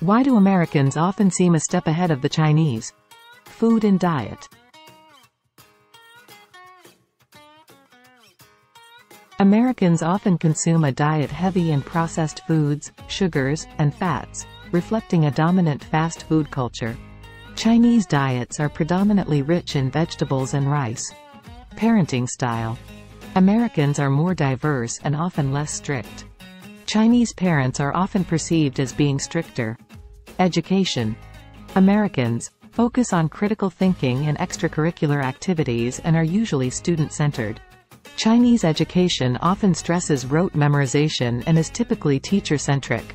Why do Americans often seem a step ahead of the Chinese? Food and diet. Americans often consume a diet heavy in processed foods, sugars, and fats, reflecting a dominant fast food culture. Chinese diets are predominantly rich in vegetables and rice. Parenting style. Americans are more diverse and often less strict. Chinese parents are often perceived as being stricter. Education. Americans focus on critical thinking and extracurricular activities and are usually student-centered. Chinese education often stresses rote memorization and is typically teacher-centric.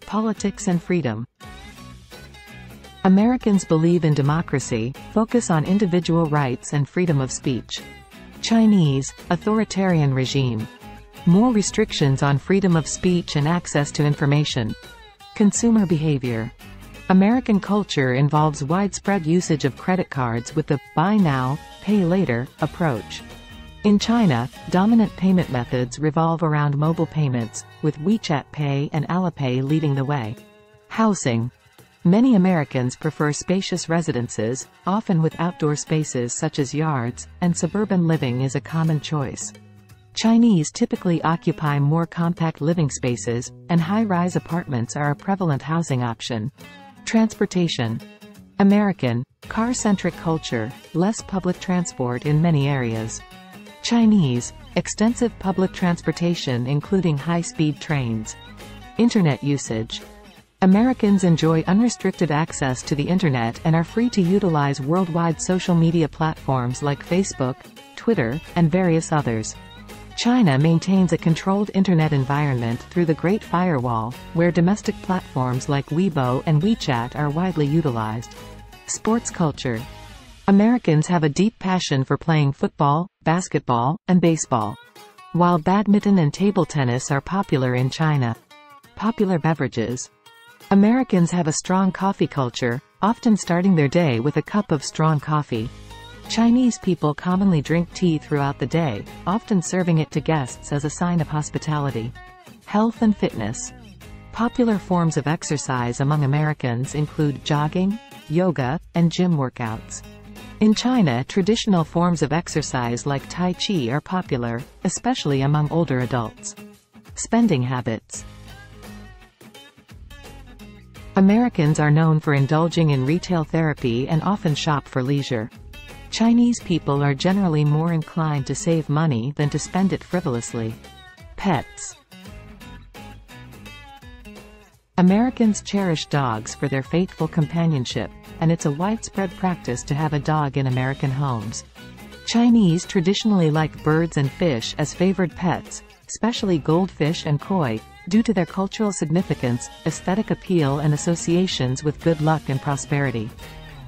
Politics and freedom. Americans believe in democracy, focus on individual rights and freedom of speech. Chinese, authoritarian regime. More restrictions on freedom of speech and access to information. Consumer behavior. American culture involves widespread usage of credit cards with the buy now, pay later approach. In China, dominant payment methods revolve around mobile payments, with WeChat Pay and Alipay leading the way. Housing. Many Americans prefer spacious residences, often with outdoor spaces such as yards, and suburban living is a common choice. Chinese typically occupy more compact living spaces, and high-rise apartments are a prevalent housing option. Transportation. American, car-centric culture, less public transport in many areas. Chinese, extensive public transportation including high-speed trains. Internet usage. Americans enjoy unrestricted access to the internet and are free to utilize worldwide social media platforms like Facebook, Twitter, and various others. China maintains a controlled internet environment through the Great Firewall, where domestic platforms like Weibo and WeChat are widely utilized. Sports culture. Americans have a deep passion for playing football, basketball, and baseball. While badminton and table tennis are popular in China. Popular beverages. Americans have a strong coffee culture, often starting their day with a cup of strong coffee. Chinese people commonly drink tea throughout the day, often serving it to guests as a sign of hospitality. Health and fitness. Popular forms of exercise among Americans include jogging, yoga, and gym workouts. In China traditional forms of exercise like Tai Chi are popular, especially among older adults. Spending habits. Americans are known for indulging in retail therapy and often shop for leisure. Chinese people are generally more inclined to save money than to spend it frivolously. Pets. Americans cherish dogs for their faithful companionship, and it's a widespread practice to have a dog in American homes. Chinese traditionally like birds and fish as favored pets, especially goldfish and koi, due to their cultural significance, aesthetic appeal and associations with good luck and prosperity.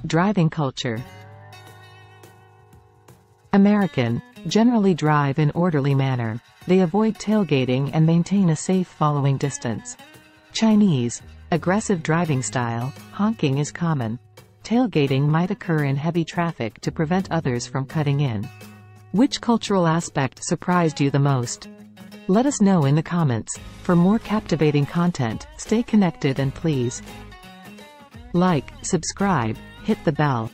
Driving culture American, generally drive in orderly manner. They avoid tailgating and maintain a safe following distance. Chinese, aggressive driving style, honking is common. Tailgating might occur in heavy traffic to prevent others from cutting in. Which cultural aspect surprised you the most? Let us know in the comments. For more captivating content, stay connected and please like, subscribe, hit the bell.